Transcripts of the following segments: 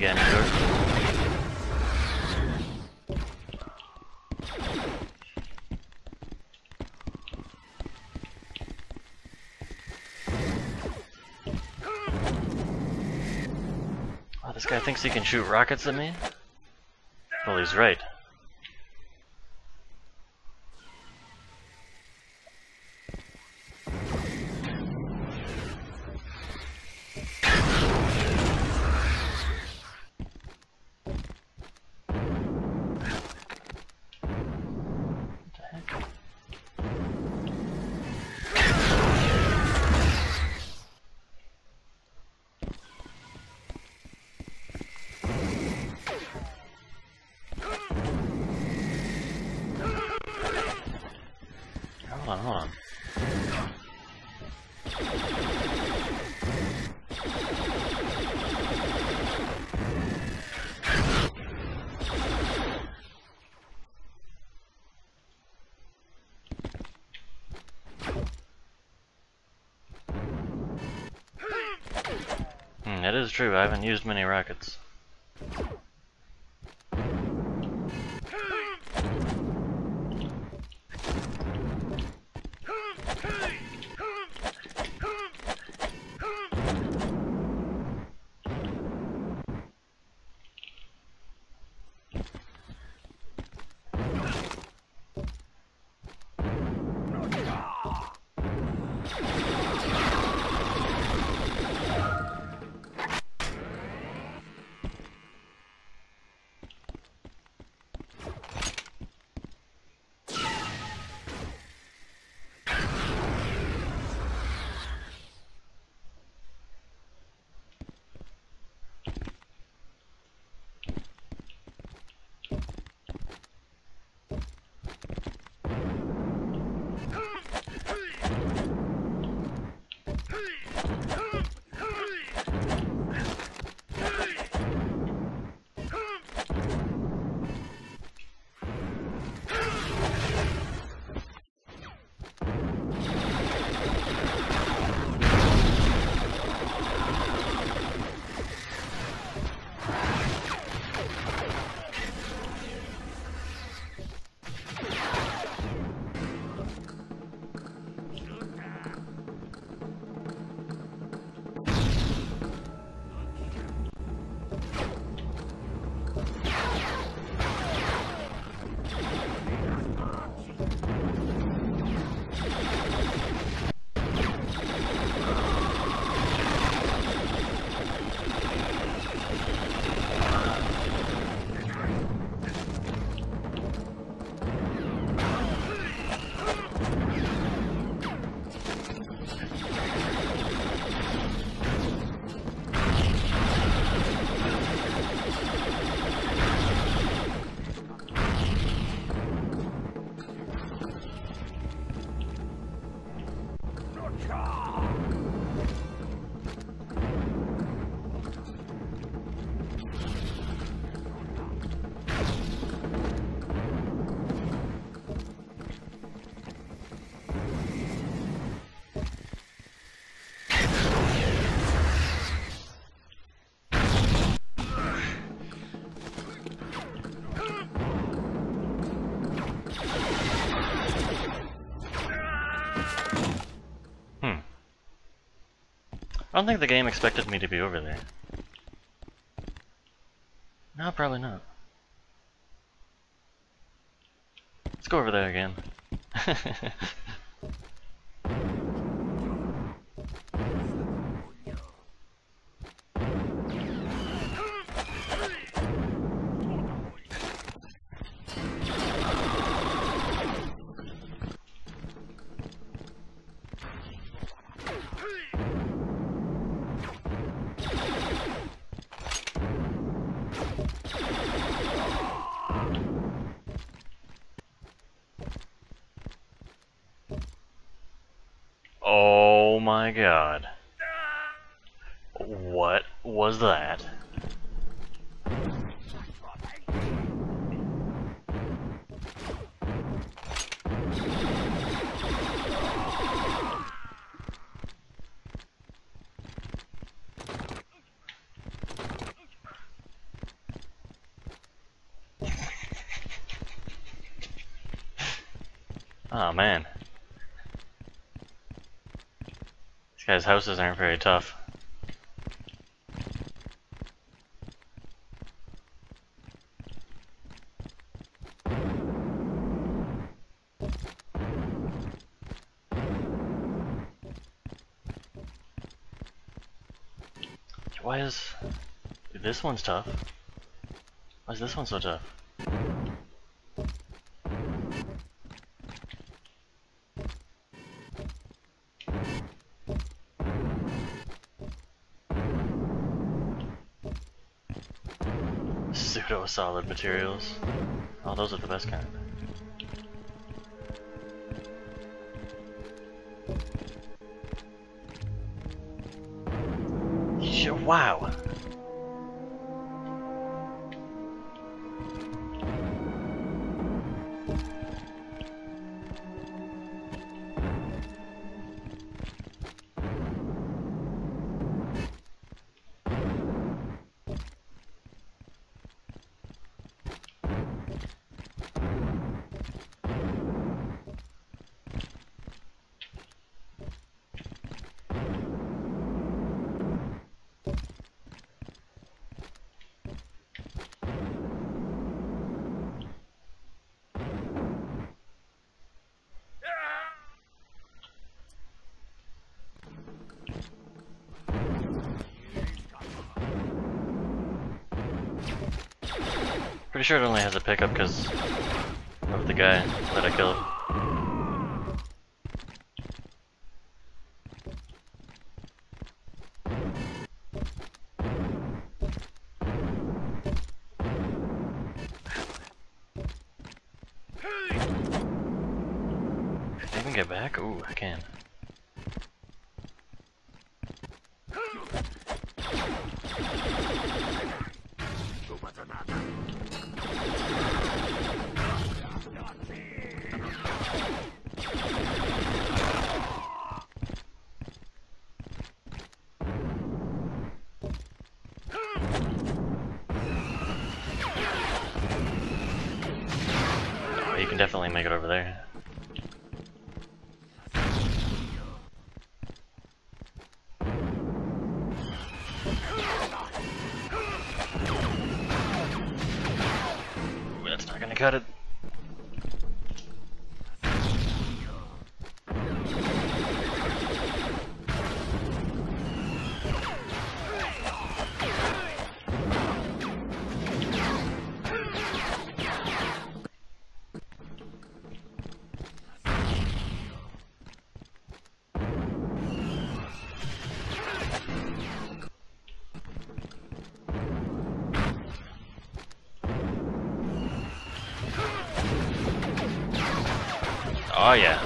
Ganondorf. Oh, this guy thinks he can shoot rockets at me? Well, he's right. That is true, I haven't used many rockets. Don't think the game expected me to be over there. No, probably not. Let's go over there again. my god. What was that? Oh man. Guys' houses aren't very tough. Why is this one's tough? Why is this one so tough? Solid materials. Oh, those are the best kind. Wow. I'm pretty sure it only has a pickup because of the guy that I killed. Definitely make it over there. Ooh, that's not gonna cut it. Oh yeah.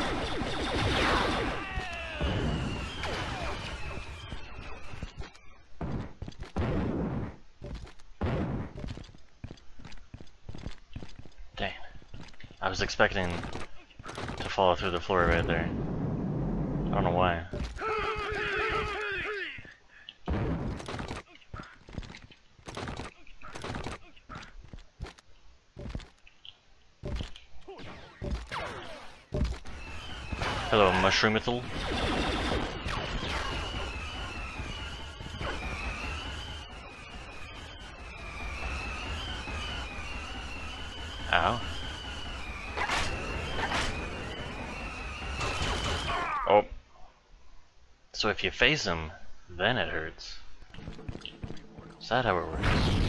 Dang. I was expecting to fall through the floor right there. I don't know why. Hello, Mushroomital. Ow. Oh. So if you face him, then it hurts. Is that how it works?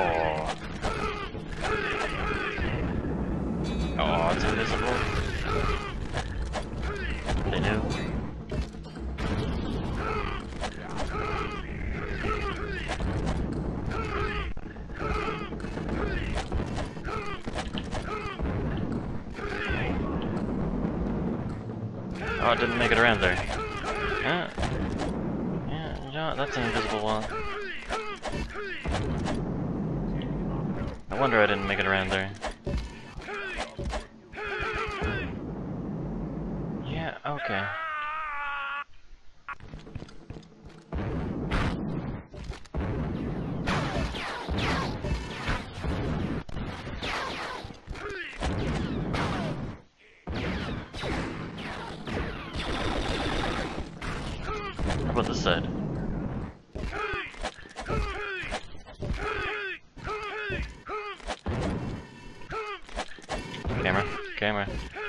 Oh. Oh, it's invisible. They do. Oh, it didn't make it around there. Yeah. Yeah, No, that's an invisible wall. I wonder I didn't make it around there. Yeah, okay. How about this side? Camera.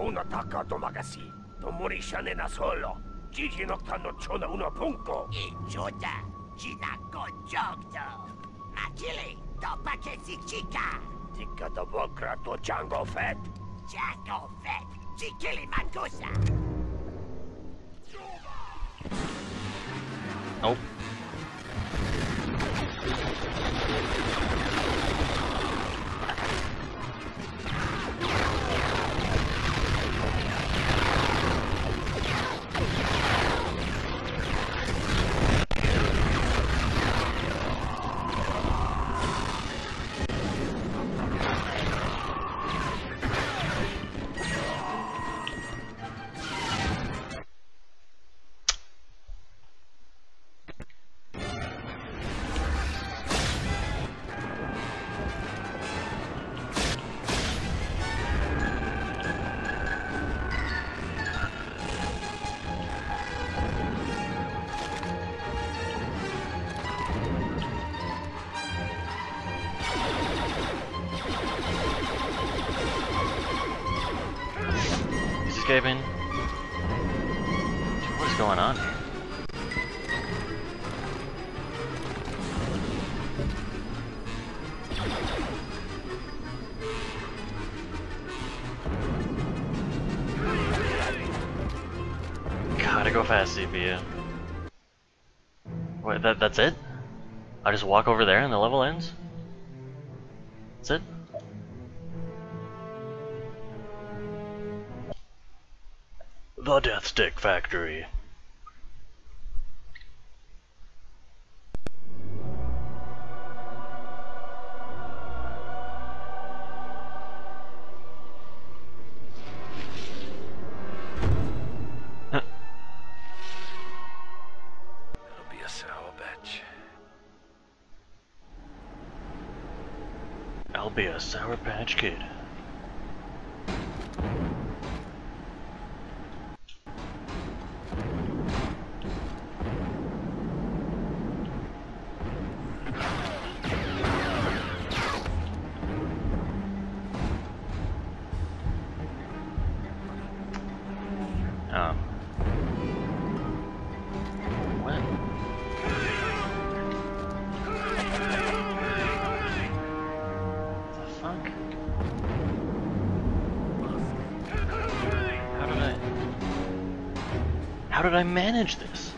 uno attacca Tomagasi. Non morisce nena solo. Gigi noctano c'ona uno punco. E giuda, gina con giogdo. Achille, dopo che si chica. Dica da vocra to Django Fett. Django Fett, ci chili mancusa. Nope. Escaping. What is going on here? Gotta go fast, CPU. Wait, that that's it? I just walk over there and the level ends? That's it? The Death Stick Factory. It'll be a sour batch. I'll be a Sour Patch Kid. How did I manage this?